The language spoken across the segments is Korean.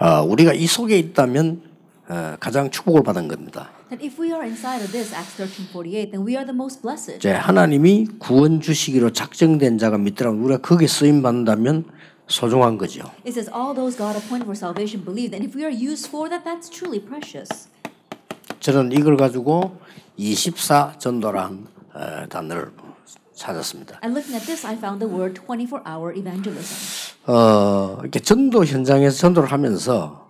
어, 우리가 이 속에 있다면 어, 가장 축복을 받은 겁니다. That if we are inside of this, Acts 13:48, then we are the most blessed. 이제 하나님이 구원 주시기로 작정된 자가 믿더라면 우리가 거기에 쓰임 받는다면 소중한 거죠. It says, All those God appointed for salvation believe, and if we are used for that, that's truly precious. 저는 이걸 가지고 24 전도란 어, 단어를 찾았습니다. And looking at this, I found the word 24 hour evangelism. 어, 이렇게 전도 현장에서 전도를 하면서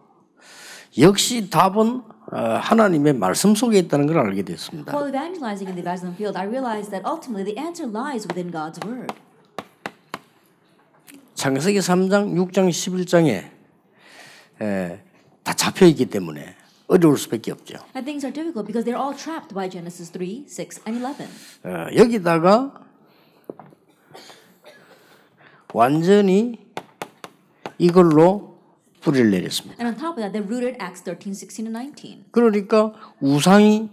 역시 답은 어, 하나님의 말씀 속에 있다는 걸 알게 됐습니다. While evangelizing in the evangelism field, I realized that ultimately the answer lies within God's word. 창세기 3장, 6장, 11장에 에, 다 잡혀 있기 때문에 어려울 수밖에 없죠. And things are difficult because they're all trapped by Genesis 3, 6, and 11. 어, 여기다가 완전히 이걸로 뿌리를 내렸습니다. And on top of that, they rooted Acts 13, 16, and 19. 그러니까 우상이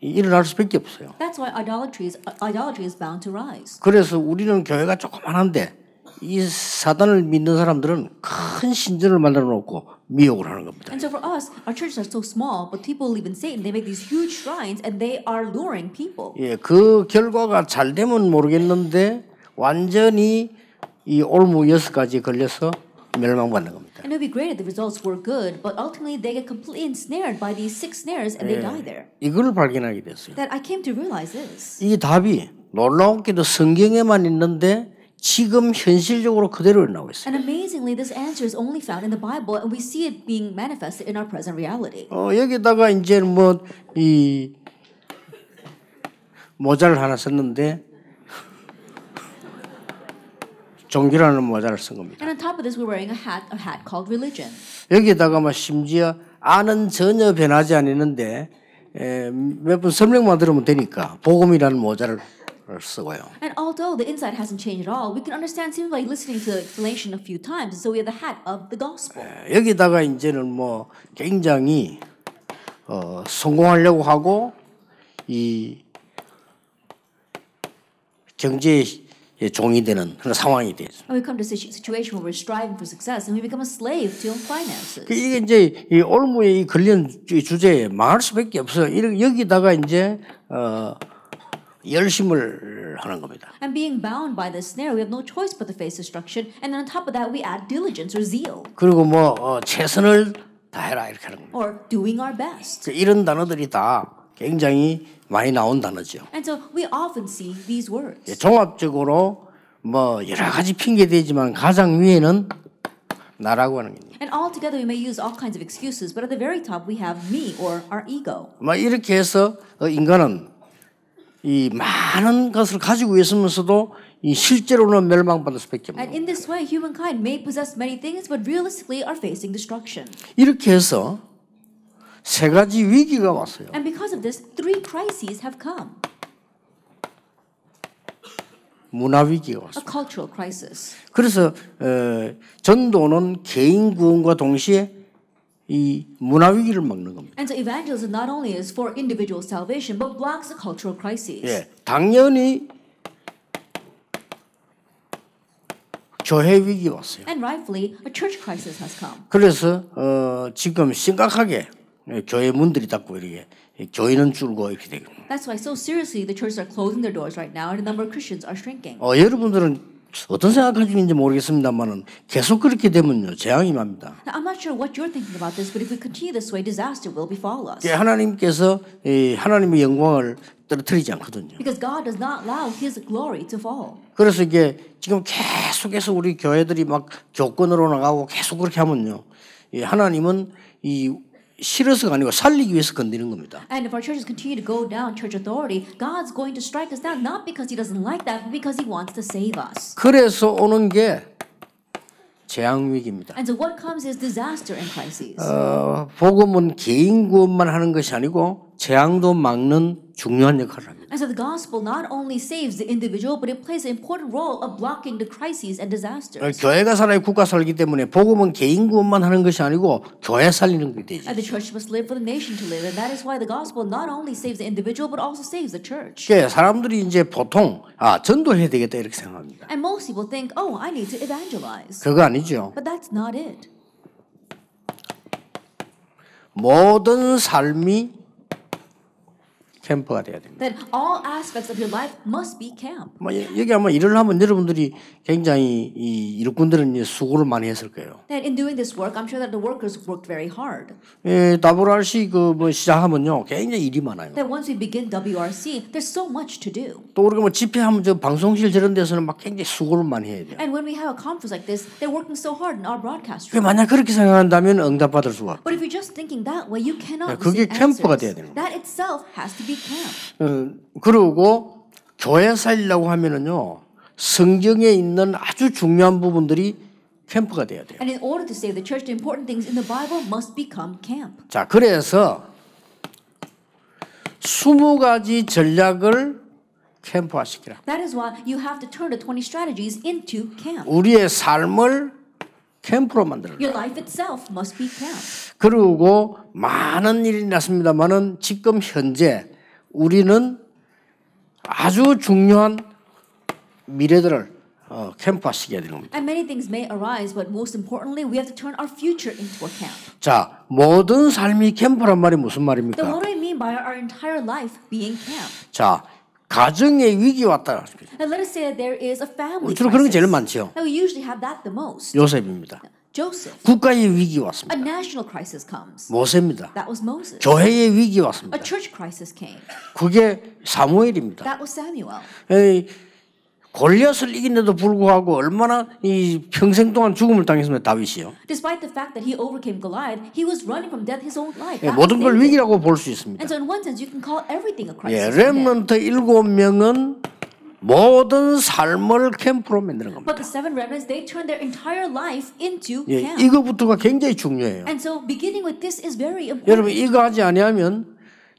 일어날 수밖에 없어요. That's why idolatry is, idolatry is bound to rise. 그래서 우리는 교회가 조그만한데 이 사단을 믿는 사람들은 큰 신전을 만들어 놓고 미혹을 하는 겁니다. And so for us, our churches are so small, but people believe in Satan. They make these huge shrines and they are luring people. 예, 그 결과가 잘 되면 모르겠는데 완전히 이 올무 여섯 가지 걸려서 멸망받는 겁니다. And it would be great if the results were good, but ultimately they get completely ensnared by these six snares and they die there. 이걸 발견하게 됐어요. That I came to realize this. 이 답이 놀라웠게도 성경에만 있는데 지금 현실적으로 그대로 나오고 있어요. And amazingly, this answer is only found in the Bible, and we see it being manifested in our present reality. 어, 여기다가 이제 뭐이 모자를 하나 썼는데 종교라는 모자를 쓴 겁니다. And on top of this, we're wearing a hat, a hat called religion. 여기다가 막 심지어 아는 전혀 변하지 않는데 몇번 설명만 들으면 되니까 복음이라는 모자를 쓰고요. And although the inside hasn't changed at all, we can understand simply by listening to the explanation a few times. So we have the hat of the gospel. 여기다가 이제는 뭐 굉장히 어, 성공하려고 하고 이 경제의 종이 되는 그런 상황이 됐습니다. And we come to a situ- situation where we're striving for success and we become a slave to finances. 그 이게 이제 이 올무에 이 걸린 주- 주제에 망할 수밖에 없어요. 이렇게 여기다가 이제 어, 열심을 하는 겁니다. And being bound by this snare, we have no choice but to face destruction. And then on top of that, we add diligence or zeal 그리고 뭐 어, 최선을 다해라 이렇게 하는 겁니다. or doing our best. 이런 단어들이 다 굉장히 많이 나온 단어죠. And so we often see these words. 예, 종합적으로 뭐 여러 가지 핑계 대지만 가장 위에는 나라고 하는 겁니다. And altogether, we may use all kinds of excuses, but at the very top, we have me or our ego. 막 이렇게 해서 어, 인간은 이 많은 것을 가지고 있으면서도 이 실제로는 멸망받을 수밖에 없는 And in this way, humankind may possess many things, but realistically are facing destruction. 이렇게 해서 세 가지 위기가 왔어요. And because of this, three crises have come 문화 위기가 a 왔어요. cultural crisis. 그래서 어, 전도는 개인 구원과 동시에 이 문화 위기를 막는 겁니다. And so evangelism not only is for individual salvation, but blocks the cultural crises. 예, 당연히 교회 위기가 왔어요. And rightfully, a church crisis has come. 그래서 어, 지금 심각하게 예, 교회 문들이 닫고 이렇게 예, 교인은 줄고 이렇게 되고. That's why so seriously the churches are closing their doors right now, and the number of Christians are shrinking. 어, 여러분들은 어떤 생각하시는지 모르겠습니다만은 계속 그렇게 되면요 재앙이 맙니다. I'm not sure what you're thinking about this, but if we continue this way, disaster will befall us. 예, 하나님께서 이 하나님의 영광을 떨어뜨리지 않거든요. Because God does not allow His glory to fall. 그래서 이게 지금 계속해서 우리 교회들이 막 교권으로 나가고 계속 그렇게 하면요. 이 하나님은 이 싫어서가 아니고 살리기 위해서 건드리는 겁니다. And if our churches continue to go down church authority, God's going to strike us down not because He doesn't like that, but because He wants to save us. 그래서 오는 게 재앙 위기입니다. And so what comes is disaster and crises. 어, 복음은 개인 구원만 하는 것이 아니고 재앙도 막는 중요한 역할을 합니다. And so the gospel not only saves the individual, but it plays an important role of blocking the crises and 어, disasters. 교회가 살아야 국가 살기 때문에 복음은 개인 구원만 하는 것이 아니고 교회 살리는 게 되지. And the church must live for the nation to live. And that is why the gospel not only saves the individual, but also saves the church. 그러니까 사람들이 이제 보통 아 전도해야 되겠다 이렇게 생각합니다. And most people think, oh, I need to evangelize. 그거 아니죠. But that's not it. 모든 삶이 캠프가 돼야 됩니다. That all aspects of your life must be camp. 뭐 여- 여기 아마 일을 하면 여러분들이 굉장히 이 일꾼들은 이제 수고를 많이 했을 거예요. That in doing this work, I'm sure that the workers worked very hard. 예, WRC 그뭐 시작하면요, 굉장히 일이 많아요. That once we begin WRC, there's so much to do. 또 우리가 뭐 집회하면 저 방송실 저런 데서는 막 굉장히 수고를 많이 해야 돼요. And when we have a conference like this, they're working so hard in our broadcast 그 room. 만약 그렇게 생각한다면 응답받을 수가. But if you're just thinking that way, you cannot 그게 캠프가. 돼야 되는 거예요. That itself has to be. 어, 그리고 교회 살리려고 하면은요 성경에 있는 아주 중요한 부분들이 캠프가 돼야 돼요. And in order to save the church, the important things in the Bible must become camp. 자, 그래서 20가지 전략을 캠프화 시키라. That is why you have to turn the 20 strategies into camp. 우리의 삶을 캠프로 만들어. Your life itself must be camp. 그리고 많은 일이 났습니다만은 지금 현재 우리는 아주 중요한 미래들을 어, 캠프화 시켜야 되는 겁니다. And many things may arise, but most importantly, we have to turn our future into a camp. 자, 모든 삶이 캠프란 말이 무슨 말입니까? what do I mean by our entire life being camp? 자, 가정의 위기 왔다. And let us say that there is a family 주로 그런 게 제일. 많죠. Now we usually have that the most. 요셉입니다. Joseph. 국가의 위기 A 왔습니다. national crisis comes. 모세입니다. That was Moses. 교회의 위기 A 왔습니다. church crisis came. 그게 사무엘입니다. That was Samuel. 에이, 골리앗을 이긴데도 불구하고 얼마나 이 평생 동안 죽음을 당했습니까 다윗이요. Despite the fact that he overcame Goliath, he was running from death his whole life. 예, That was 모든 걸. 위기라고 볼 수 있습니다. And so in one sense, you can call everything a 예, crisis. for him. 렘넌트 일곱 명은 모든 삶을 캠프로 만드는 겁니다. But the seven remnants, they turned their entire life into 예, camp. 이거부터가 굉장히 중요해요. And so beginning with this is very 여러분 important. 이거 하지 아니하면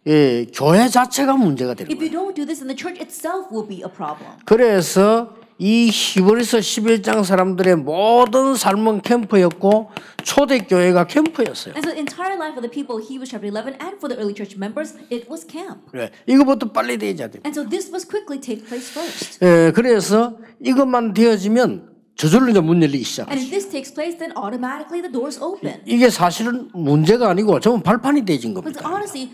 예, 교회 자체가 문제가 되는 If 거예요. you don't do this, then the church itself will be a problem. 그래서 이 히브리서 11장 사람들의 모든 삶은 캠프였고 초대 교회가 캠프였어요. And so the entire life of the people, Hebrews chapter 11, and for the early church members, it was camp. 예, 이거부터 빨리 되어야 돼요. And so this must quickly take place first. 예, 그래서 이것만 되어지면 저절로 이제 문 열리기 시작. And if this takes place, then automatically the doors open. 이게 사실은 문제가 아니고 전부 발판이 But 겁니다. honestly,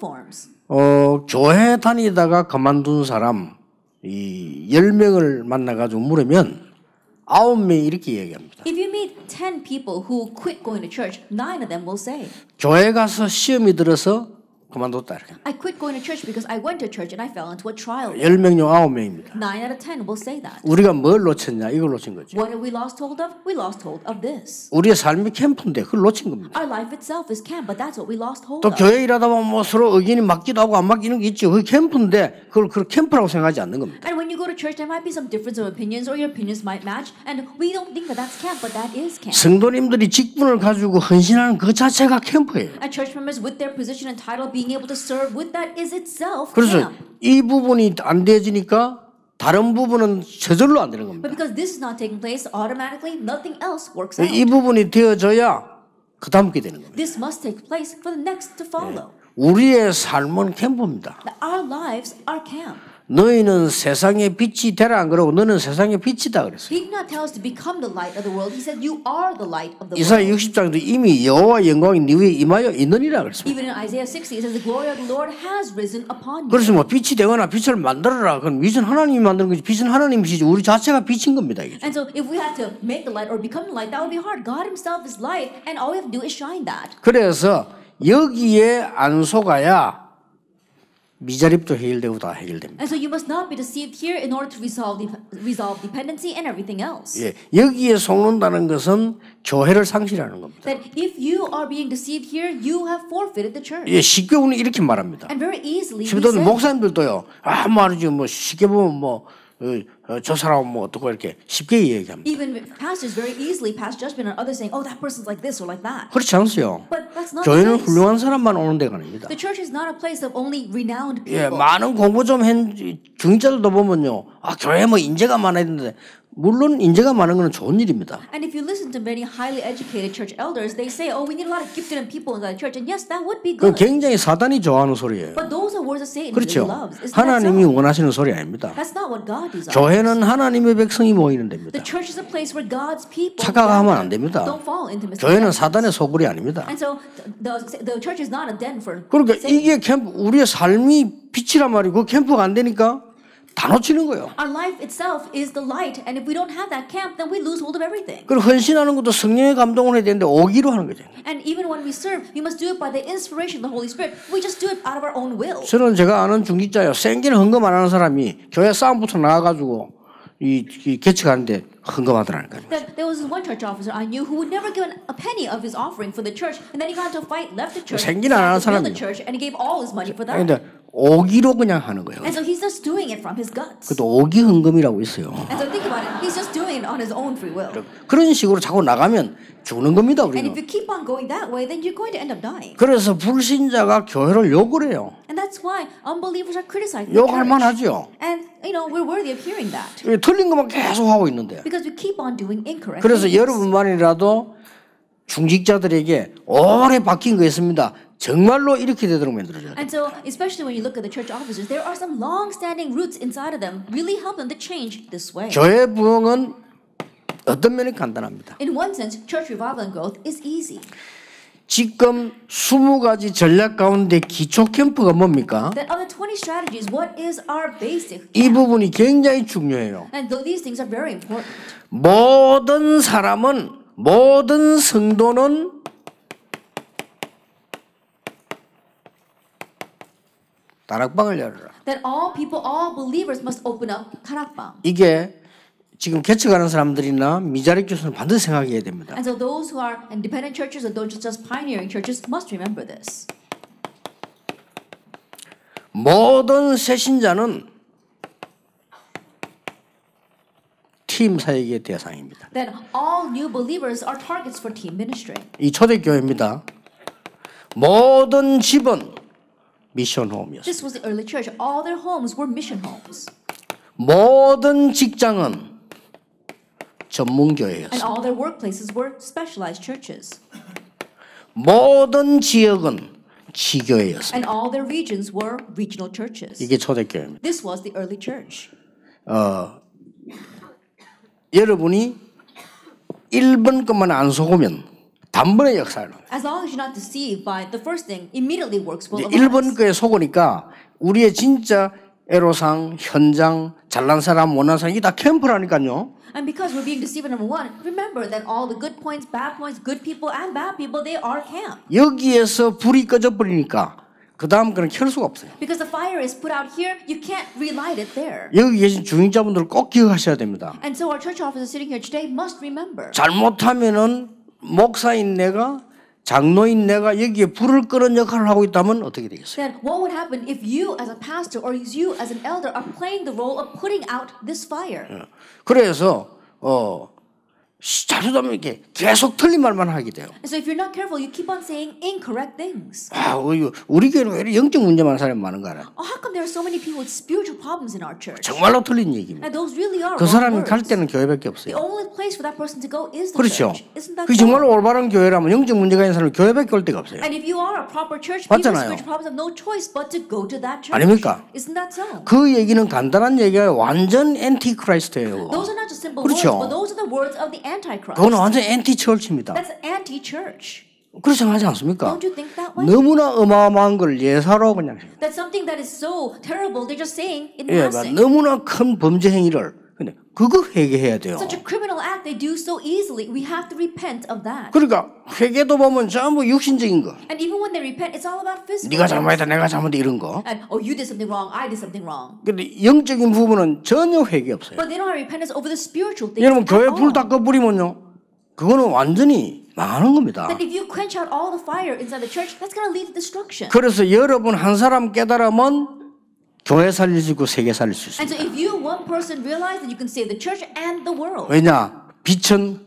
problems. 어, 교회 다니다가 그만둔 사람 이 10명을 만나 가지고 물으면 9명이 이렇게 얘기합니다. If you meet 10 people who quit going to church, nine of them will say, 교회 가서 시험이 들어서 그만뒀다. 이렇게. I quit going to church because I went to church and I fell into a trial. 10명 중 9명입니다. Nine out of 10 will say that. 우리가 뭘 놓쳤냐? 이걸 놓친 거죠. What have we lost hold of? We lost hold of this. 우리의 삶이 캠프인데 그걸 놓친 겁니다. Our life itself is camp, but that's what we lost hold 또 of. 교회 일하다 보면 뭐 서로 의견이 맞기도 하고 안 맞기는 게 있죠. 그게 캠프인데 그걸 그 캠프라고 생각하지 않는 겁니다. When you go to church, there might be some difference of opinions, or your opinions might match, and we don't think that that's camp, but that is camp. 성도님들이 직분을 가지고 헌신하는 그 자체가 캠프예요. And church members, with their position and title, being able to serve with that is itself 그래서 camp. 이 부분이 안 되어지니까 다른 부분은 저절로 안 되는 겁니다. But because this is not taking place, automatically nothing else works out. 이 부분이 되어져야 그 다음 게 되는 겁니다. This must take place for the next to follow. 우리의 삶은 캠프입니다. Our lives are camp. 너희는 세상의 빛이 되라 안 그러고 너는 세상의 빛이다 그랬어요. He did not tell us to become the light of the world. He said, You are the light of the 이사야 world. 60장도 이미 여호와 영광이 네 위에 임하여 있느니라 그랬습니다. Even in Isaiah 60, it says, The glory of the Lord has risen upon you. 그래서 뭐 빛이 되거나 빛을 만들어라. 그럼 빛은 하나님이 만드는 거지. 빛은 하나님이시지. 우리 자체가 빛인 겁니다. 이게. And so, if we had to make the light or become the light, that would be hard. God Himself is light, and all we have to do is shine that. 그래서 여기에 안 속아야 미자립도 해결되고 다 해결됩니다. And so, you must not be deceived here in order to resolve, de- resolve dependency and everything else. 예, 여기에 속는다는 것은 교회를 상실하는 겁니다. That if you are being deceived here, you have forfeited the church. 예, 쉽게 우리는 이렇게 말합니다. And very easily, we 집에도 say, 목사님들도요. 아, 말이지 뭐 쉽게 보면 뭐 저 사람은 뭐 어떻고 이렇게 쉽게 얘기합니다. even pastors very easily pass judgment on others, saying, "Oh, that person's like this or like that." 그렇지 않으세요. But that's not 교회는. 훌륭한 사람만 오는 데가 아닙니다. The church is not a place of only renowned 예, people. 많은 공부 좀한 중자들도 보면요. 아, 교회 뭐 인재가 많아야 되는데 물론 인재가 많은 건 좋은 일입니다. And if you listen to many highly educated church elders, they say, "Oh, we need a lot of gifted people inside the church," and yes, that would be 그 good. 굉장히 사단이 좋아하는 소리예요. But those are words of Satan 그렇죠. really loves. 하나님이? 원하시는 소리 아닙니다. That's not what God desires. 교회 는 하나님의 백성이 모이는 데입니다. 착각하면 안. 됩니다. 교회는. 사단의 소굴이 아닙니다. 그러니까. 이게 캠프 우리의 삶이 빛이란 말이고 그 캠프가 안 되니까 다 놓치는 거예요. Our life itself is the light, and if we don't have that camp, then we lose hold of everything. 그리고 헌신하는 것도 성령의 감동을 해야 되는데 오기로 하는 거죠. And even when we serve, we must do it by the inspiration of the Holy Spirit. We just do it out of our own will. 저는 제가 아는 중직자요. 생기는 헌금 안 하는 사람이 교회 싸움부터 나와가지고 이, 이 개척하는데 헌금하더라니까요. That there was this one church officer I knew who would never give a penny of his offering for the church, and then he got into a fight, left the church, 생기는 안 하는 decided to build the 사람이요. church, and he gave all his money for that. 오기로 그냥 하는 거예요. And so he's just doing it from his guts. 그것도 오기 헌금이라고 있어요. And so think about it, he's just doing it on his own free will. 그런 식으로 자꾸 나가면 죽는 겁니다, And if 우리는. you keep on going that way, then you're going to end up dying. 그래서 불신자가 교회를 욕을 해요. And that's why unbelievers are criticizing 욕할. 만하죠. And you know we're worthy of hearing that 왜 틀린 것만 계속 하고 있는데. because we keep on doing incorrect. 그래서. 여러분만이라도 중직자들에게 오래 박힌 거 있습니다. 정말로 이렇게 되도록 만들어줘야 돼요. And so, especially when you look at the church officers, there are some long-standing roots inside of them. Really help them to change this way. 교회 부흥은 어떤 면이 간단합니다. In one sense, church revival and growth is easy. 지금 20가지 전략 가운데 기초 캠프가 뭡니까? Then of the 20 strategies, what is our basic? 이 부분이 굉장히 중요해요. And these things are very important. 모든 사람은 모든 성도는 다락방을 열어라. That all people, all believers must open up karakbang. 이게 지금 개척하는 사람들이나 미자리 교수는 반드시 생각해야 됩니다. And so those who are independent churches or those just pioneering churches must remember this. 모든 새신자는 팀 사역의 대상입니다. That all new believers are targets for team ministry. 이 초대교회입니다. 모든 집은 미션 홈이었어요. This was the early church. All their homes were mission homes. 모든 직장은 전문 교회였어요. all their workplaces were specialized churches. 모든 지역은 지교회였어요. And all their regions were regional churches. 이게 초대교회입니다. This was the early church. 여러분이 1번 것만 안 속으면 단번에 역사를. As long as you're not deceived by the first thing, immediately works will 1번 거에 속으니까 우리의 진짜 애로상, 현장, 잘난 사람, 못난 사람 이게 다 캠프라니까요. And because we're being deceived number one, remember that all the good points, bad points, good people, and bad people, they are camp. 여기에서 불이 꺼져 버리니까 그 다음 거는 켤 수가 없어요. Because the fire is put out here, you can't relight it there. 여기 계신 중직자분들 꼭 기억하셔야 됩니다. And so our church officers sitting here today must remember. 잘못하면은 목사인 내가 장로인 내가 여기에 불을 끄는 역할을 하고 있다면 어떻게 되겠어요? Then what would happen if you as a pastor or you as an elder are playing the role of putting out this fire? 그래서 어 잘못하면 이렇게 계속 틀린 말만 하게 돼요. So if you're not careful, you keep on saying incorrect things. 아, 우리, 우리 교회는 왜 이렇게 영적 문제 많은 사람이 많은가 알아? Oh, how come there are so many people with spiritual problems in our church? 정말로 틀린 얘기입니다. And those really are 그 사람이 갈. 때는 교회밖에 The 없어요. only place for that person to go is the 그렇죠. church. Isn't that so? 정말로 올바른 교회라면 영적 문제가 있는 사람은 교회밖에 올 데가 없어요. And if you are a proper church, people with 맞잖아요. spiritual problems have no choice but to go to that church. 아닙니까? Isn't that so? 그 얘기는 간단한 얘기가 완전 엔티크라이스트예요. Those are not just simple 그렇죠. words, but those are the words of the Antichrist. 그거는 완전 엔티처치입니다. That's anti-church. 그렇게 생각하지 않습니까? Don't you think that way? 너무나 어마어마한 걸 예사로 그냥. That's something that is so terrible. They're just saying in 예, passing. 너무나 큰 범죄 행위를 근데 그거 회개해야 돼요. Such a criminal act they do so easily. We have to repent of that. 그러니까 회개도 보면 전부 육신적인 거. And even when they repent, it's all about physical. 네가. 잘못했다, 내가 잘못했다 이런 거. And oh, you did something wrong. I did something wrong. 근데 영적인 부분은 전혀 회개 없어요. But they don't have repentance over the spiritual things. 여러분 교회. 불다 꺼버리면요, 그거는 완전히 망하는 겁니다. Then if you quench out all the fire inside the church, that's going to lead to destruction. 그래서 여러분 한 사람 깨달으면 교회 살릴 수 있고 세계 살릴 수 있어요. And so if you, one person, realize that you can save the church and the world. 왜냐? 빛은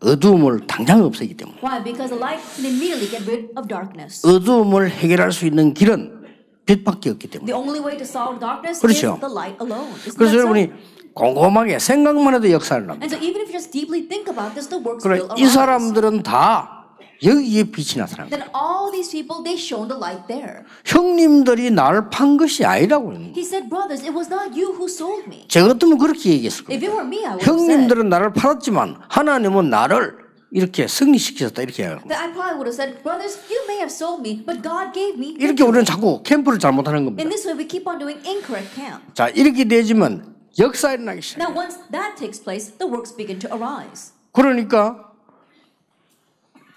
어두움을 당장 없애기 때문에. Why? Because the light can immediately get rid of darkness. 어두움을 해결할 수 있는 길은 빛밖에 없기 때문에. The only way to solve darkness 그렇죠. is the light alone. Isn't 그래서? 여러분이 곰곰하게 생각만 해도 역사를 납니다. And so even if you just deeply think about this, the works 그래 이. 사람들은 다 여기에 빛이 나타난 거예요. Then all these people, they shone the light there. 형님들이 나를 판 것이 아니라고. He said, brothers, it was not you who sold me. 저 같으면 그렇게 얘기했을 거예요. it were me, I would have said 형님들은 나를 팔았지만 하나님은 나를 이렇게 승리시켰다 이렇게 해요. that I probably would have said, brothers, you may have sold me, but God gave me. 이렇게 우리는 자꾸 캠프를 잘못하는 겁니다. In this way, we keep on doing incorrect camp. 자 이렇게 되지만 역사 일어나기 시작. Now, once that takes place, the works begin to arise. 그러니까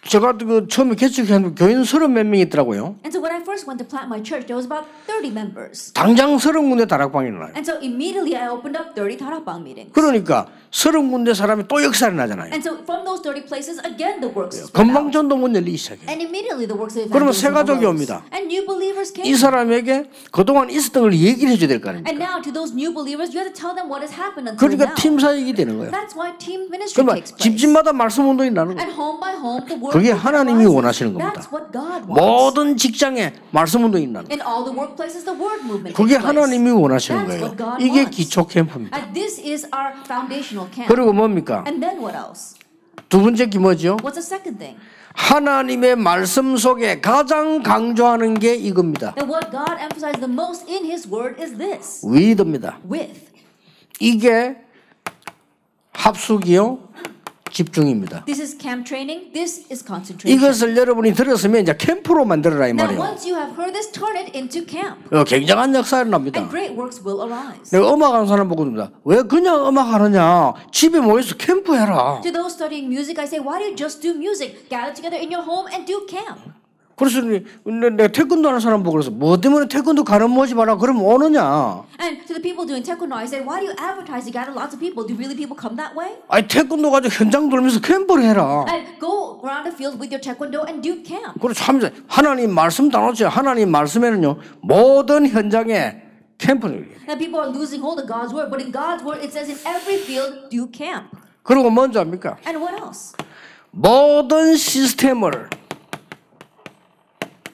제가 그 처음에 개척한 교회는 서른 몇명 있더라고요. And so when I first went to plant my church, there was about 30 members. 당장 서른 군데 다락방이 일어나요. And so immediately I opened up 30 Tarapang meetings. 그러니까 서른 군데 사람이 또 역사를 나잖아요. And so from those 30 places, again the works. 금방 전도 문 열리기 시작해요. And immediately the works of 그러면 새 가족이. 옵니다. And new believers came. 이 사람에게 그동안 있었던 걸 얘기를 해줘야 될 거 아닙니까? And now to those new believers, you have to tell them what has happened until 그러니까 now. 팀 사역이 되는 거예요. That's why team ministry 그러면 takes place. 집집마다 말씀 운동이 나는 거예요. And home by home, the word 그게 하나님이. 원하시는 겁니다. That's what God wants. 모든 직장에 말씀 운동이 나는 거예요. In all the workplaces, the word movement 그게. 하나님이 원하시는 거예요. 이게. 기초 캠프입니다. And this is our foundational camp. 그리고 뭡니까? 두 번째 게 뭐죠? What's the second thing? 하나님의 말씀 속에 가장 강조하는 게 이겁니다. That what God emphasizes the most in His Word is this 위드입니다. 이게 합숙이요, 집중입니다. This is camp training, this is concentration. 이것을 여러분이 들었으면 이제 캠프로 만들어라 이 Now, 말이에요. once you have heard this, turn it into camp. 어, 굉장한 역사가 일어납니다. And great works will arise. 내가 음악 하는 사람 보고 듭니다. 왜 그냥 음악 하느냐? 집에 모여서 캠프 해라. To those studying music, I say, why do you just do music? Gather together in your home and do camp. 그래서 내- 내가 태권도 하는 사람 보고 그래서 뭐 때문에 태권도 가는 모지 마라 그러면 오느냐? And to the people doing taekwondo, I said, why do you advertise? You gather lots of people. Do really people come that way? 아니 태권도 가지고 현장 돌면서 캠프를 해라. And go around the field with your taekwondo and do camp. 그리고 참 하나님 말씀 나눴죠. 하나님 말씀에는요 모든 현장에 캠프를. Now people are losing hold of God's word, but in God's word it says in every field do camp. 그리고 뭔지 압니까? And what else? 모든 시스템을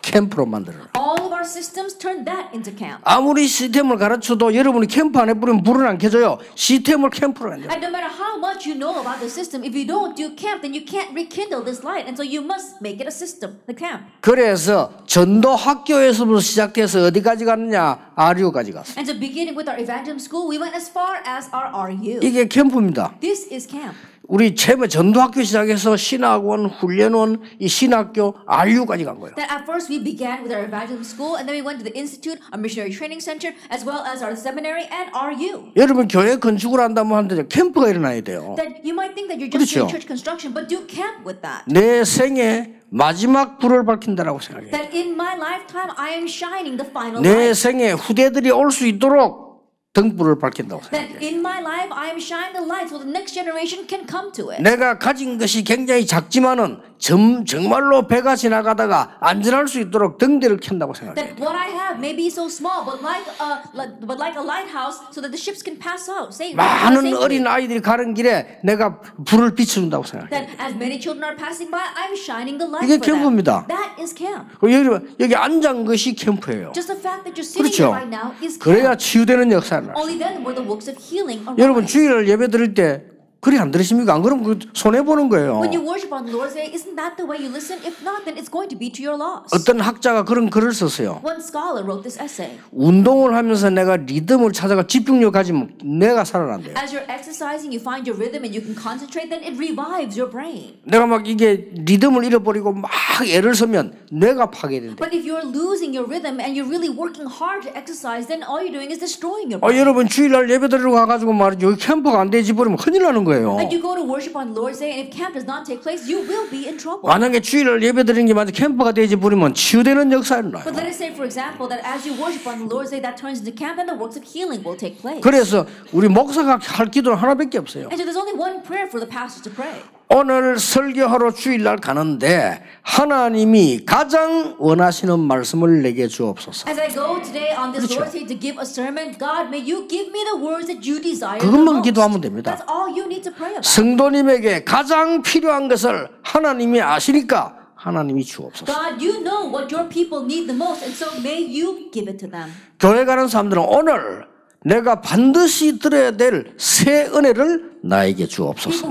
캠프로 만들어라. All of our systems turn that into camp. 아무리 시스템을 가르쳐도 여러분이 캠프 안에 뿌리면 불은 안 켜져요. 시스템을 캠프로 만들어. And no matter how much you know about the system, if you don't do camp, then you can't rekindle this light. And so you must make it a system, the camp. 그래서 전도 학교에서부터 시작해서 어디까지 갔느냐? RU까지 갔어. And so beginning with our evangelism school, we went as far as our RU. 이게 캠프입니다. This is camp. 우리 처음에 전도학교 시작해서 신학원, 훈련원, 이 신학교 RU까지 간 거예요. That at first we began with our evangelism school, and then we went to the institute, our missionary training center, as well as our seminary and RU. 여러분 교회 건축을 한다면 하는데 캠프가 일어나야 돼요. That you might think that you're just 그렇죠. doing church construction, but do camp with that. 내 생에 마지막 불을 밝힌다라고 생각해요. That in my lifetime I am shining the final 내 light. 생에 후대들이 올 수 있도록 등불을 밝힌다고 생각해요. That in my life I am shining the light so the next generation can come to it. 내가 가진 것이 굉장히 작지만은 점, 정말로 배가 지나가다가 안전할 수 있도록 등대를 켠다고 생각해요. That what I have may be so small, but like a like, but like a lighthouse, so that the ships can pass out. Say, 많은. 어린 아이들이 가는 길에 내가 불을 비춰준다고 생각해요. That as many children are passing by, I'm shining the light 이게. 캠프입니다. That is camp. 그리고 여기, 여기 앉은 것이 캠프예요. Just the fact that you're sitting 그렇죠. here right now is 그래야. 치유되는 역사를 나. Only then will the works of healing 여러분. 주일날 예배 드릴 때 그리 안 들으십니까? 안 그러면 그 손해 보는 거예요. When you worship on the Lord's Day, isn't that the way you listen? If not, then it's going to be to your loss. 어떤 학자가 그런 글을 썼어요. One scholar wrote this essay. 운동을 하면서 내가 리듬을 찾아가 집중력 가지면 내가 살아난대요. As you're exercising, you find your rhythm and you can concentrate, then it revives your brain. 내가 막 이게 리듬을 잃어버리고 막 애를 쓰면 뇌가 파괴된대. But if you're losing your rhythm and you're really working hard to exercise, then all you're doing is destroying your 아, brain. 여러분 주일날 예배 드리러 가가지고 말이죠. 캠프가 안 되지 버리면 큰일 나는 거 예요. And you go to worship on Lord's Day, and if camp does not take place, you will be in trouble. 만약에 주일날 예배 드리는 게 만약 캠프가 되지 버리면 치유되는 역사가 일어나요. But let us say, for example, that as you worship on Lord's Day, that turns into camp, and the works of healing will take place. 그래서 우리 목사가 할 기도는 하나밖에 없어요. And so there's only one prayer for the pastor to pray. 오늘 설교하러 주일날 가는데 하나님이 가장 원하시는 말씀을 내게 주옵소서. As I go today on this 그렇죠. Lord's Day to give a sermon, God, may you give me the words that you desire 그것만. 기도하면 됩니다. That's all you need to pray about. 성도님에게 가장 필요한 것을 하나님이 아시니까 하나님이 주옵소서. God, you know what your people need the most, and so may you give it to them. 교회 가는 사람들은 오늘 내가 반드시 들어야 될 새 은혜를 나에게 주옵소서.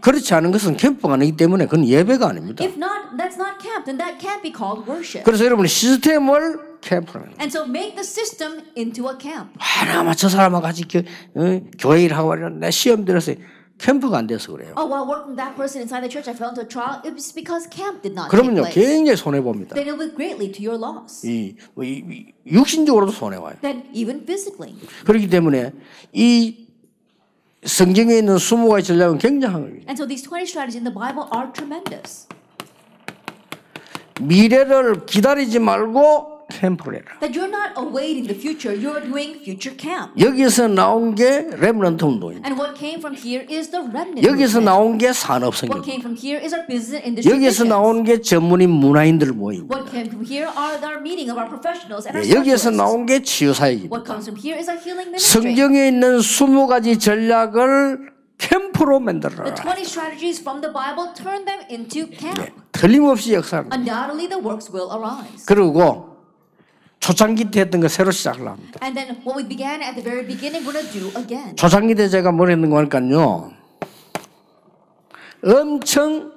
그렇지 않은 것은 캠프가 아니기 때문에 그건 예배가 아닙니다. 그래서 여러분이 시스템을 a camp. 하나 맞춰 사람하고 같이 교, 어, 교회 일하고. 내 시험 들었어요. 캠프가 안 돼서 그래요. Oh, while working that person inside the church, I fell into a trial. It was because camp did not take 그러면요 place. 굉장히 손해 봅니다. Then it will greatly to your loss. 이, 뭐 이, 이 육신적으로도 손해 와요. Then even physically. 그렇기 때문에 이 성경에 있는 20가지 전략은 굉장한 거예요. And so these 20 strategies in the Bible are tremendous. 미래를 기다리지 말고 해라. That you're not awaiting the future, you're doing future camp. 여기서 나온 게 렘넌트 운동입니다. And what came from here is the remnant. 여기서. 나온 게 산업 What 성경. came from here is our business and industry. 여기서. 나온 게 전문인 문화인들 모임. What came from here are our meeting of our professionals and our 예, 여기서. 나온 게 치유사역입니다. What comes from here is our healing ministry. 성경에 있는 20가지 전략을 캠프로 The 만들어라. 20 strategies from the Bible, turn them into camp. 틀림없이 역사합니다. Undoubtedly, the works will arise. 그리고 초창기 때 했던 거 새로 시작을 합니다. And then what we began at the very beginning, we're going to do again. 초창기 때 제가 뭘 했는 거 하니까요. 엄청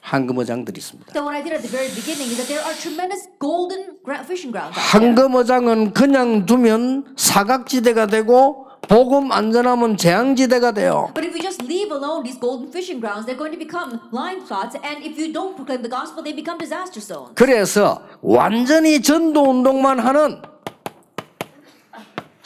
황금어장들이 있습니다. So what I did at the very beginning is that there are tremendous golden gra- fishing grounds out there. 황금어장은 그냥 두면 사각지대가 되고 복음 안 전하면 재앙지대가 돼요. But if you just leave alone these golden fishing grounds, they're going to become blind spots. And if you don't proclaim the gospel, they become disaster zones. 그래서 완전히 전도 운동만 하는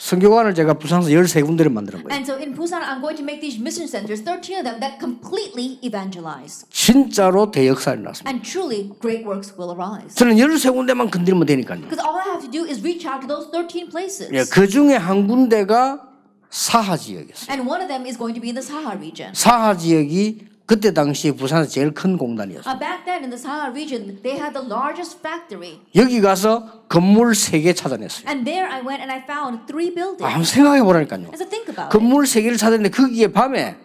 선교관을 제가 부산에서 13군데를 만드는 거예요. And so in Busan, I'm going to make these mission centers, 13 of them, that completely evangelize. 진짜로 대역사를 났습니다. And truly, great works will arise. 저는 13군데만 건드리면 되니까요. Because all I have to do is reach out to those 13 places. 예, 그 중에 한 군데가 사하 지역이었어요. And one of them is going to be in the Sahara region. 사하 지역이 그때 당시에 부산에서 제일 큰 공단이었어요. Uh, back then in the Sahara region, they had the largest factory. 여기 가서 건물 세 개 찾아냈어요. And there I went and I found three buildings. 아, 한번 생각해 보라니까요. And so think about it. 건물 세 개를 찾았는데 거기에 밤에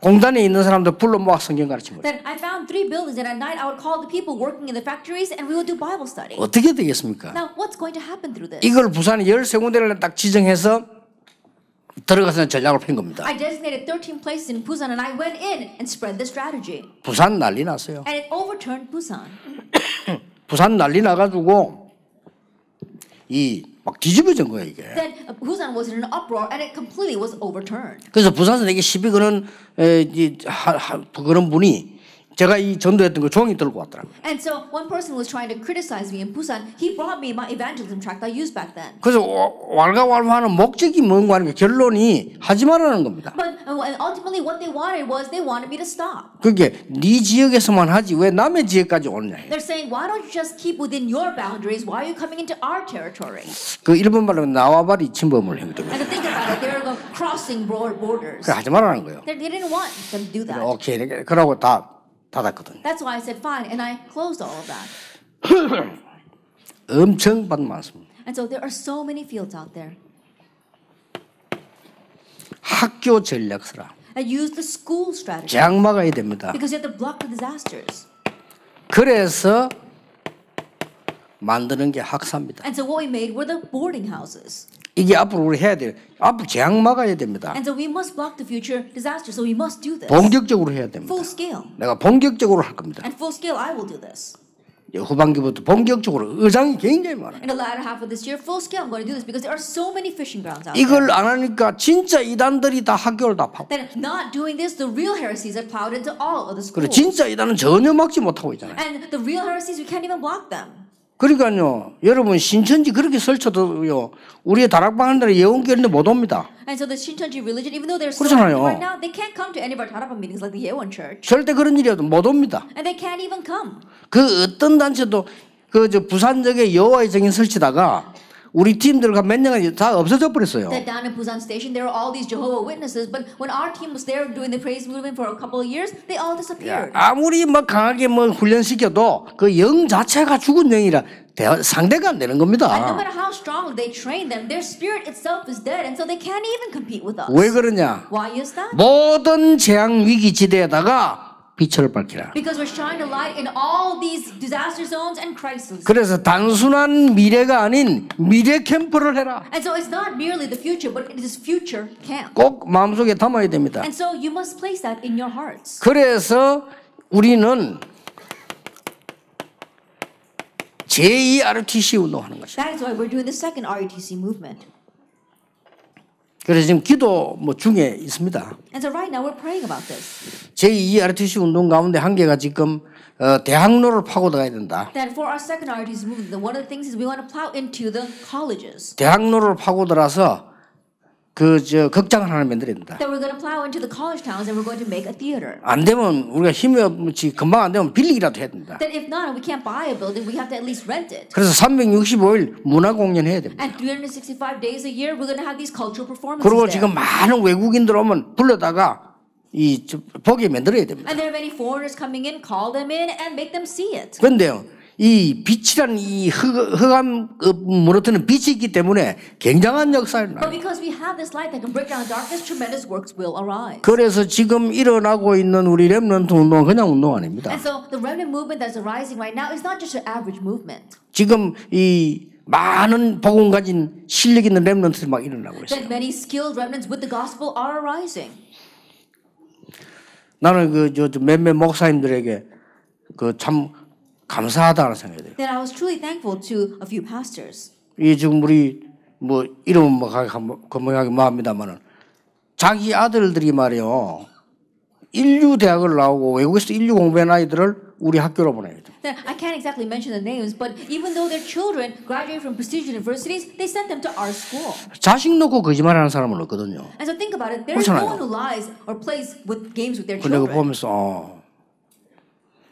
공단에 있는 사람들 불러 모아 성경 가르친 거예요. Then I found three buildings, and at night I would call the people working in the factories, and we would do Bible study. 어떻게 되겠습니까? Now, what's going to happen through this? 이걸 부산에 13군데를 딱 지정해서 들어가서 전략을 핀 겁니다. I designated 13 places in Busan, and I went in and spread the strategy. 부산 난리 났어요. And it overturned Busan. 부산 난리 나가지고 이 막 뒤집어진 거예요 이게. Then uh, Busan was in an uproar, and it completely was overturned. 그래서 부산에서 내게 시비 거는 에, 이, 하, 하, 그런 분이 제가 이 전도했던 거 종이 들고 왔더라고요. And so one person was trying to criticize me in Busan. He brought me my evangelism tract I used back then. 그래서 왈가왈부하는 목적이 뭔가 하는 게 결론이 하지 말라는 겁니다. But uh, and ultimately, what they wanted was they wanted me to stop. 그게 네 지역에서만 하지 왜 남의 지역까지 오느냐. They're saying, why don't you just keep within your boundaries? Why are you coming into our territory? 그 일본 말로 나와바리 침범을 행동해. And to think about it, they're uh, crossing broad borders. 그 하지 말라는 거예요. They they didn't want them to do that. 오케이, 그러고 다 닫았거든요. That's why I said fine, and I closed all of that. 엄청 밭 많습니다. And so there are so many fields out there. 학교 전략서라. I use the school strategy 재앙 막아야 됩니다. because you have to block the disasters. 그래서 만드는 게 학사입니다. And so what we made were the boarding houses. 이게 앞으로 우리 해야 돼요. 앞으로 재앙 막아야 됩니다. And so we must block the future disasters. So we must do this. 본격적으로 해야 됩니다. Full scale. 내가 본격적으로 할 겁니다. And full scale, I will do this. 후반기부터 본격적으로 의장이 굉장히 많아요. In the latter half of this year, full scale, I'm going to do this because there are so many fishing grounds out there. 이걸 안 하니까 진짜 이단들이 다 학교를 다 파고 That not doing this, the real heresies are plowed into all of the 그리고 schools. 진짜 이단은 전혀 막지 못하고 있잖아요. And the real heresies, we can't even block them. 그러니까요, 여러분 신천지 그렇게 설쳐도요, 우리의 다락방 하는 데는 예원교회인데 못 옵니다. And so the Shincheonji religion, even though they're so 그렇잖아요. right now, they can't come to any of our Tarapa meetings like the Yewon Church. 절대 그런 일이어도 못 옵니다. And they can't even come. 그 어떤 단체도 그 저 부산역에 여호와의 정인 설치다가 우리 팀들과 몇 년간 다 없어져 버렸어요. That down in Busan Station, there were all these Jehovah Witnesses, but when our team was there doing the praise movement for a couple of years, they all disappeared. 아무리 뭐 강하게 뭐 훈련시켜도 그 영 자체가 죽은 영이라 대- 상대가 안 되는 And no 겁니다. matter how strongly they train them, their spirit itself is dead, and so they can't even compete with us. 왜 그러냐? Why is that? 모든 재앙 위기 지대에다가 빛을 밝히라. Because we're shining a light in all these disaster zones and crises. 그래서 단순한 미래가 아닌 미래 캠프를 해라. And so it's not merely the future, but it is future camp. 꼭 마음속에 담아야 됩니다. And so you must place that in your hearts. 그래서 우리는 제2 RTC 운동하는 것이다. That is why we're doing the second RUTC movement. 그래서 지금 기도 뭐 중에 있습니다. And so right now we're praying about this. 제2 RTC 운동 가운데 한 개가 지금 어, 대학로를 파고 들어가야 된다. That for our second RUTC movement, the- one of the things is we want to plow into the colleges. 대학로를 파고 들어서 그저 극장을 하나 만들어야 된다. That we're going to plow into the college towns and we're going to make a theater. 안 되면 우리가 힘이 없지 금방 안 되면 빌리기라도 해야 된다. That if not, we can't buy a building, we have to at least rent it. 그래서 365일 문화 공연 해야 됩니다. And 365 days a year, we're going to have these cultural performances 그리고. 지금 많은 외국인들 오면 불러다가 이 저- 보게 만들어야 됩니다. And there are many foreigners coming in, call them in and make them see it. 그런데요, 이 빛이라는 이 흑, 흑암 어, 무너뜨는 빛이 있기 때문에 굉장한 역사를 But 나요. because we have this light that can break down darkness, tremendous works will arise. 그래서 지금 일어나고 있는 우리 렘넌트 운동은 그냥 운동 아닙니다. And so the remnant movement that's arising right now is not just an average movement. 지금 이 많은 복음 가진 실력 있는 렘넌트들이 막 일어나고 있어요. That many skilled remnants with the gospel are arising. 나는 그저 몇몇 목사님들에게 그참 감사하다는 생각이 돼요. That I was truly thankful to a few pastors. 이 지금 우리 뭐 이름은 뭐 건강하게 뭐합니다만은 자기 아들들이 말이요 인류 대학을 나오고 외국에서 인류 공부한 아이들을 우리 학교로. That I can't exactly mention the names, but even though their children graduate from prestigious universities, they sent them to our school. 자식 놓고 거짓말하는 사람은 없거든요. And so think about it. There is no one who lies or plays with games with their 그 내가 children. 보면서 어,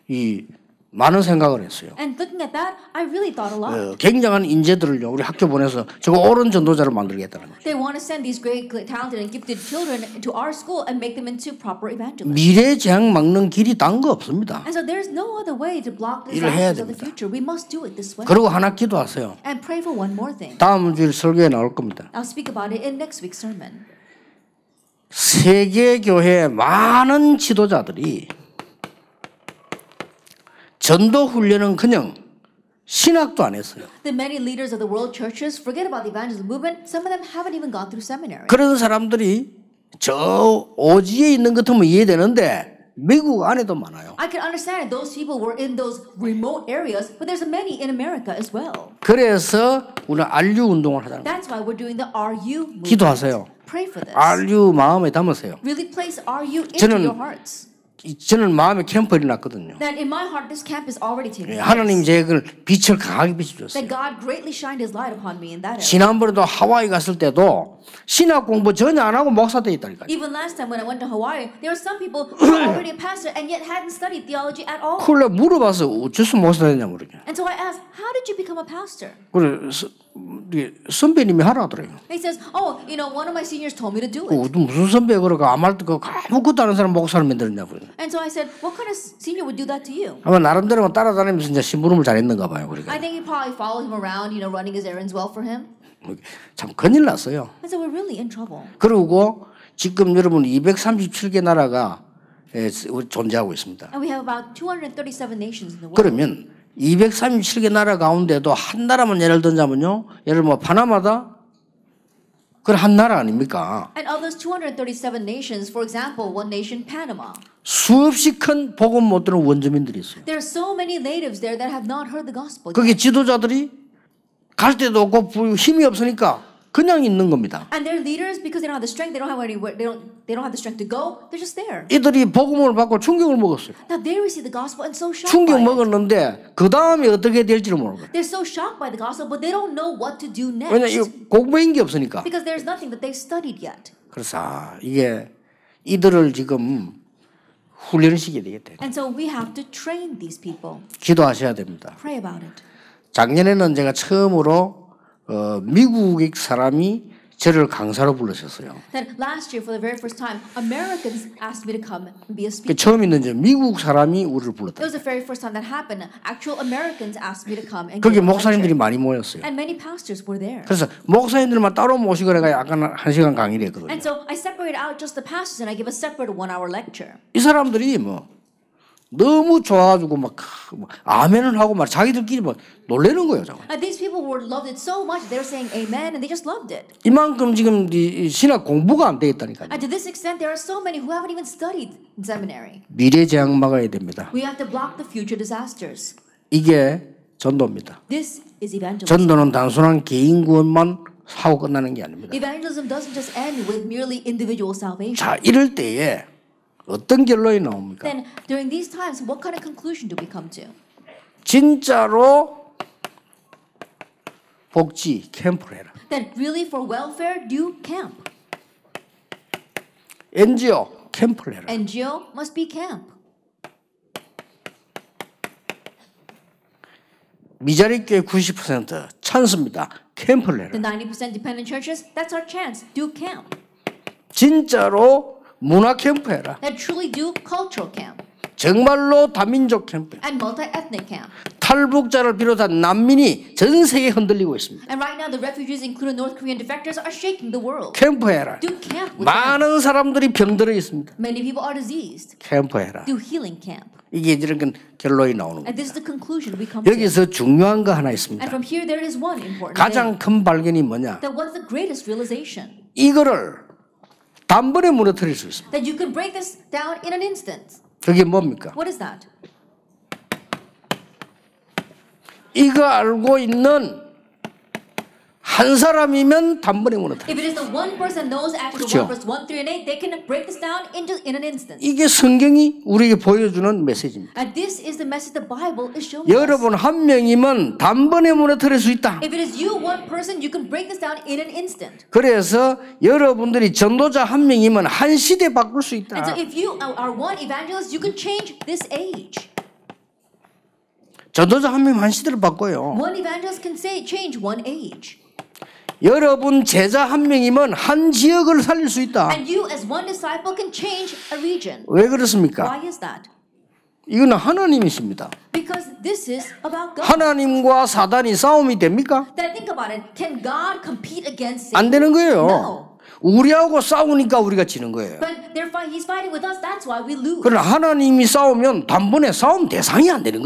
이 많은 생각을 했어요. And looking at that, I really thought a lot. 어, 굉장한 인재들을요 우리 학교 보내서 저거 옳은 전도자를 만들겠다는 거죠. They want to send these great, talented, and gifted children to our school and make them into proper evangelists. 미래 재앙 막는 길이 딴 거 없습니다. And so there's no other way to block the disasters of the future. We must do it this way. 그리고 하나 기도하세요. And pray for one more thing. 다음 주일 설교에 나올 겁니다. I'll speak about it in next week's sermon. 세계 교회 많은 지도자들이 전도 훈련은 그냥 신학도 안 했어요. The many leaders of the world churches forget about the evangelism movement. Some of them haven't even gone through seminary. 그런 사람들이 저 오지에 있는 것 같으면 이해되는데 미국 안에도 많아요. I can understand those people were in those remote areas, but there's many in America as well. 그래서 우리는 RU 운동을 하자는 거예요. That's why we're doing the RU movement. 기도하세요. Pray for this. RU 마음에 담으세요. Really place RU into 저는- your hearts. 이- 저는 마음에 캠프를 났거든요. That in my heart, this camp is already taking place. 하나님 제 그걸 빛을 강하게 비춰줬어요. That God greatly shined His light upon me in that area. 지난번에도 하와이 갔을 때도 신학 공부 전혀 안 하고 목사 돼 있다니까요. Even last time when I went to Hawaii, there were some people who were already a pastor and yet hadn't studied theology at all. 그걸 물어봐서 어째서 목사 되냐 모르게. And so I asked, How did you become a pastor? 그래 서- 우리 선배님이 하라. And he says, Oh, you know, one of my seniors told me to do it. 그 무슨 선배 그러고 아무 말도 그 아무것도 아는 사람 목사를 만들었냐고. And so I said, What kind of senior would do that to you? 아마 나름대로 따라다니면서 이제 심부름을 잘했는가 봐요. I 그러니까 think he probably followed him around, you know, running his errands well for him. 참 큰일 났어요. And so we're really in trouble. 그리고 지금 여러분 237개 나라가 예, 존재하고 있습니다. And we have about 237 nations in the world. 그러면 237개 나라 가운데도 한 나라만 예를 들자면요. 예를 뭐 파나마다 그건 한 나라 아닙니까? And of those 237 nations, for example, one nation, Panama, 수없이 큰 복음 못 들은 원주민들이 있어요. there are so many natives there that have not heard the gospel. 거기 지도자들이 갈 데도 없고 부- 힘이 없으니까 그냥 있는 겁니다. And their leaders, because they don't have the strength, they don't have anywhere, they don't, they don't have the strength to go. They're just there. 이들이 복음을 받고 충격을 먹었어요. Now they receive the gospel and so shocked 충격. 먹었는데 그 다음에 어떻게 될지를 모르고. They're so shocked by the gospel, but they don't know what to do 왜냐 이 next 공부한 게 없으니까. because there's nothing that they've studied yet. 그래서 아, 이게 이들을 지금 훈련을 시켜야 되겠다. And so we have to train these people. 기도하셔야 됩니다. Pray about it. 작년에는 제가 처음으로 어, 미국 사람이 저를 강사로 불러셨어요. Then last year, for the very first time, Americans asked me to come and be a 그 speaker. 처음 있는지 미국 사람이 우리를 It 불렀다. was the very first time that happened. Actual Americans asked me to come and 거기 목사님들이. 많이 모였어요. And many pastors were there. 그래서 목사님들만 따로 모시고 내가 약간 한 시간 강의를 했거든요. And so I separated out just the pastors and I give a separate one hour lecture. 이 사람들이 뭐 너무 좋아가지고 막 뭐, 아멘을 하고 막 자기들끼리 막 놀래는 거예요. 저거. And these people were loved it so much they were saying amen and they just loved it. 이만큼 지금 이 신학 공부가 안 되겠다니까요. And to this extent, there are so many who haven't even studied in seminary. 미래 재앙 막아야 됩니다. We have to block the future disasters. 이게 전도입니다. This is evangelism. 전도는 단순한 개인 구원만 하고 끝나는 게 아닙니다. Evangelism doesn't just end with merely individual salvation. 자, 이럴 때에 어떤 결론이 나옵니까? Then, during these times, what kind of conclusion do we come to? 진짜로 복지 캠프를 해라. Then, really, for welfare, do camp. NGO 캠프를 해라. NGO must be camp. 미자리 교회 90% 찬스입니다. 캠프를 The 해라. 90% dependent churches, that's our chance. Do camp. 진짜로 문화 캠프 해라. Then, truly do cultural camp 정말로 다민족 캠프. and multi ethnic camp. 탈북자를 비롯한 난민이 전 세계에 흔들리고 있습니다. And right now, the refugees, including North Korean defectors, are shaking the world. 캠프해라. Do camp with them. 많은 사람들이 병들어 있습니다. Many people are diseased. 캠프해라. Do healing camp. 이게 이런 결론이 나오는 거예요. And this is the conclusion we come to. 여기서 중요한 거 하나 And 있습니다. from here, there is one important. 가장 큰 발견이 뭐냐? That what's the greatest realization? 이거를 단번에 무너뜨릴 수 있습니다. That you can break this down in an instant. 그게 뭡니까? What is that? 이거 알고 있는 한 사람이면 단번에 무너뜨려. 그렇죠. 1 plus 1, 3, and 8, they can break this down into in an instant. 이게 성경이 우리에게 보여주는 메시지입니다. And this is the message the Bible is showing us. 여러분 한 명이면 단번에 무너뜨릴 수 있다. 그래서 여러분들이 전도자 한 명이면 한 시대 바꿀 수 있다. 전도자 한 명이면 한 시대를 바꿔요. One evangelist can say change one age. 여러분 제자 한 명이면 한 지역을 살릴 수 있다. And you as one disciple can change a region. 왜 그렇습니까? Why is that? 이거는 하나님이십니다. Because this is about God. 하나님과 사단이 싸움이 됩니까? Then think about it. Can God compete against 안 Satan? 되는 거예요. No. 우리하고 싸우니까 우리가 지는 거예요. But they're fight, he's fighting with us. That's why we lose. 그러나 하나님이 싸우면 단번에 싸움 대상이 안 되는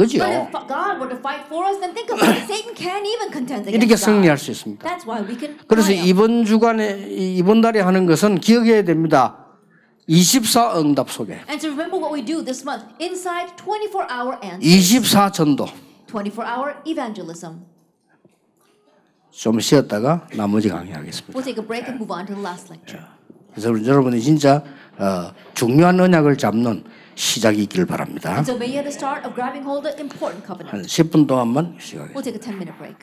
contend 이렇게 승리할. 수 있습니다. That's why we can. 그래서. 이번 주간에 이번 달에 하는 것은 기억해야 됩니다. 24 응답 속에 And to remember what we do this month inside 24 hour and 24 전도 24 hour evangelism. 좀 쉬었다가 나머지 강의하겠습니다. We'll take a break and move on to the last lecture. 그래서 여러분이 진짜 어, 중요한 언약을 잡는 시작이 있길 바랍니다. And so may you have the start of grabbing hold of important covenant. 한 10분 동안만 쉬어요. We'll take a 10 minute break.